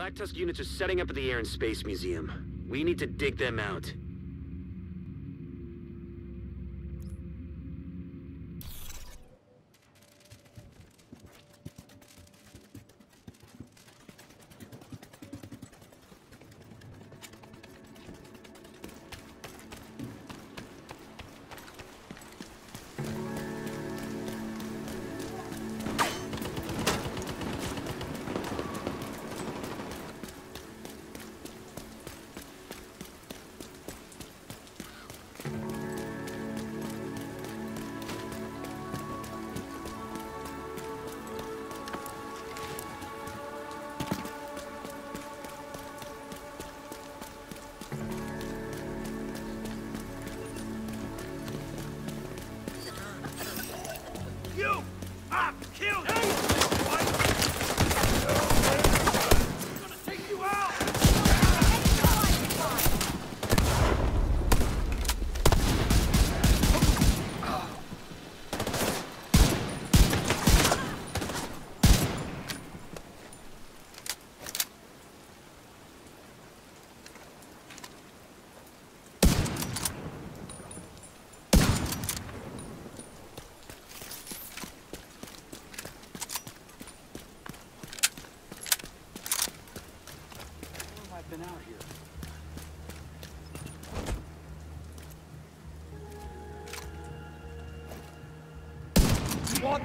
Black Tusk units are setting up at the Air and Space Museum. We need to dig them out.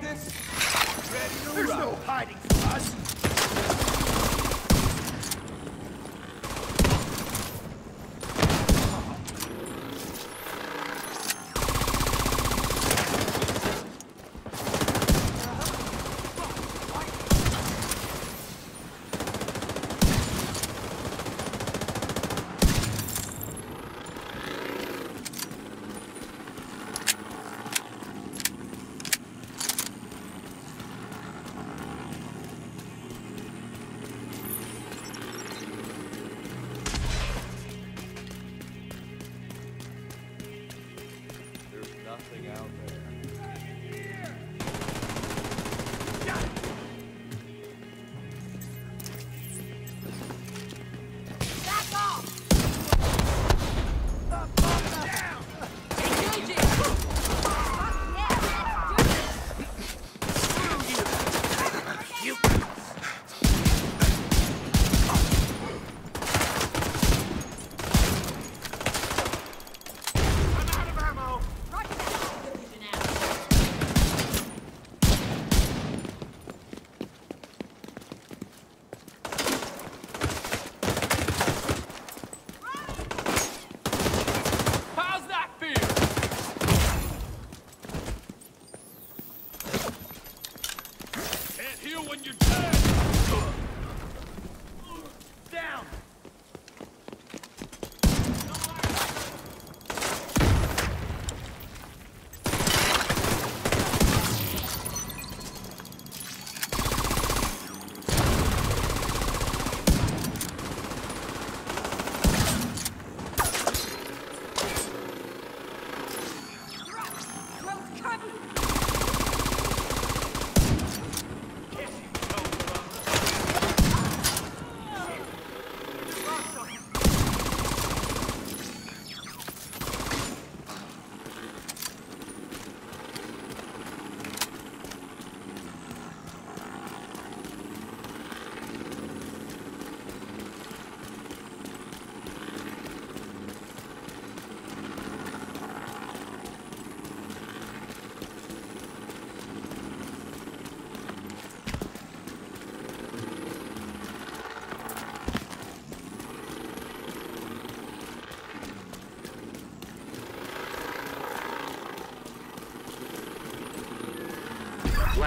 This? Nothing out there.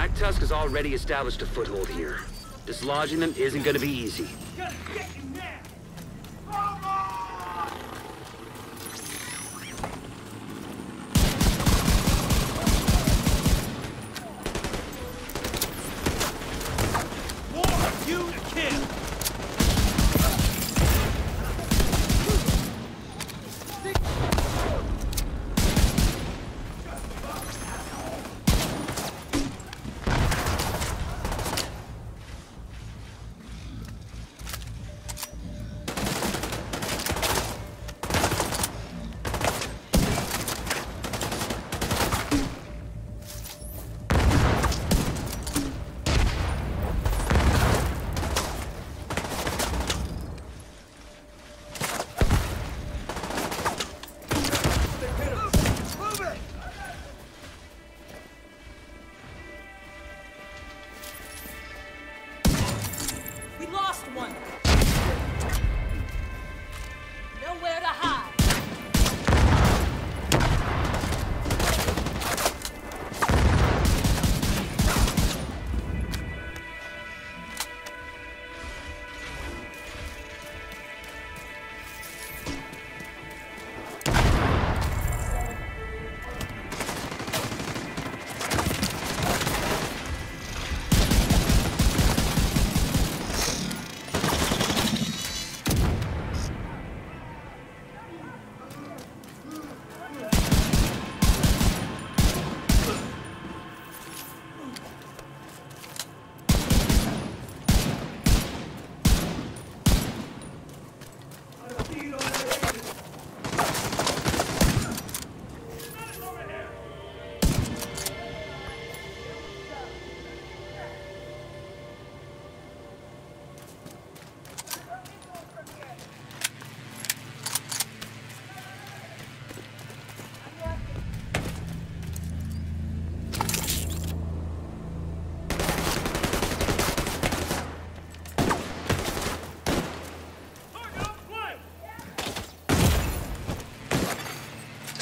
Black Tusk has already established a foothold here. Dislodging them isn't gonna be easy.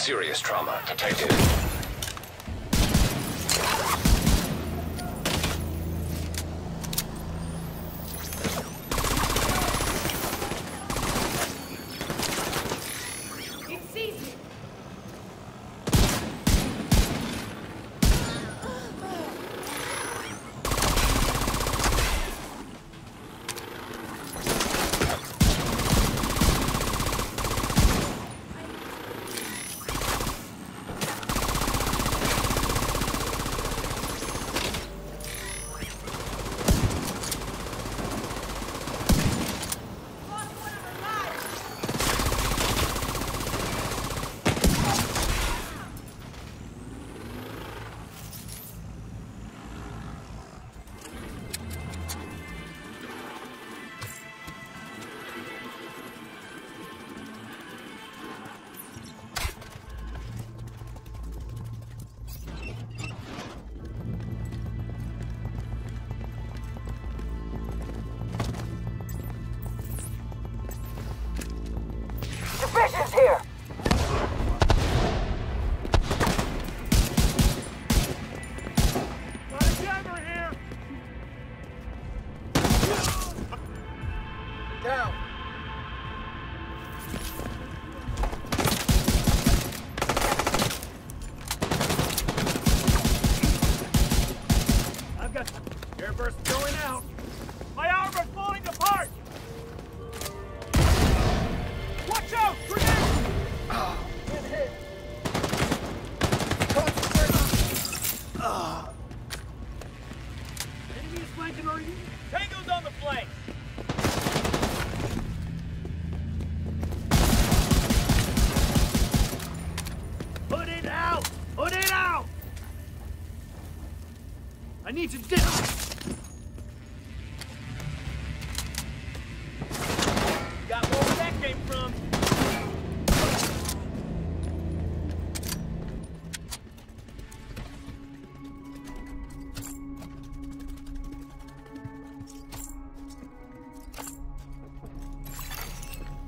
Serious trauma detected.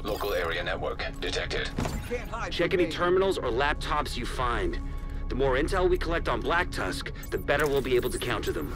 Local area network detected. Check any terminals or laptops you find. The more intel we collect on Black Tusk, the better we'll be able to counter them.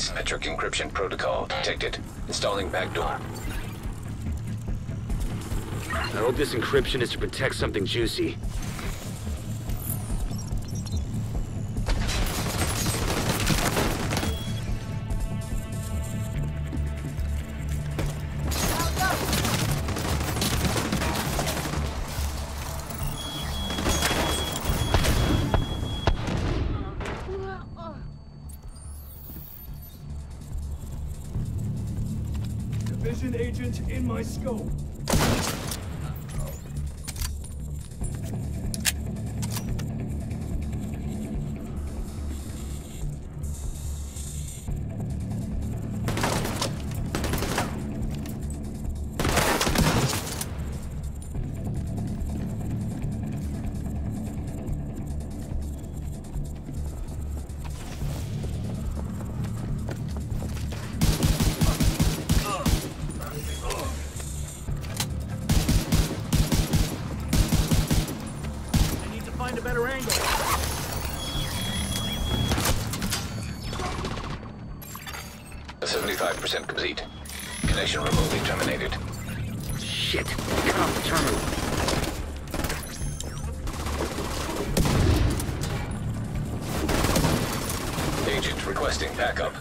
Asymmetric encryption protocol detected. Installing backdoor. I hope this encryption is to protect something juicy. 75% complete. Connection remotely terminated. Shit! Cut off the terminal. Agent requesting backup.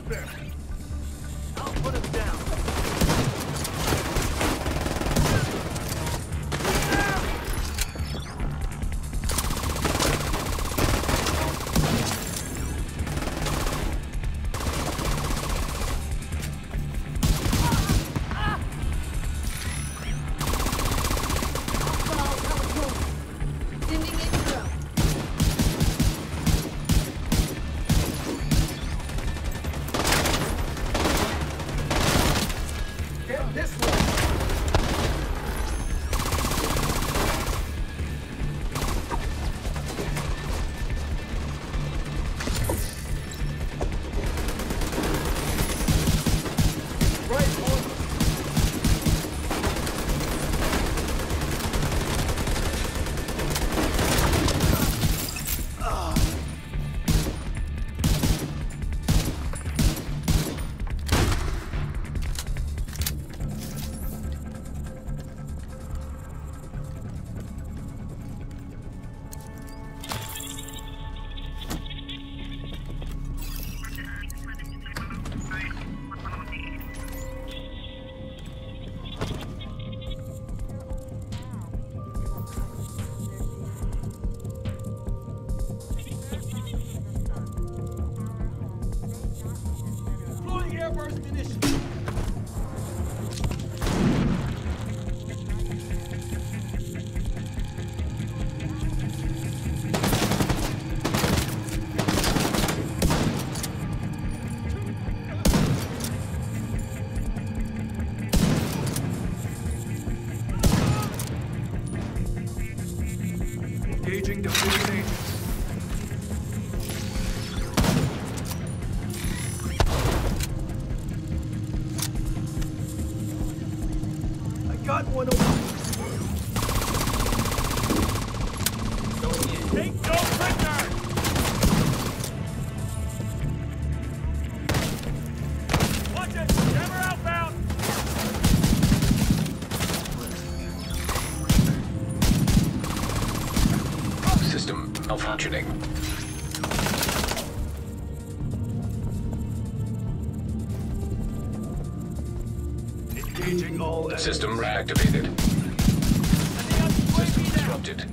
Engaging defeated agents. Engaging all System reactivated. System disrupted.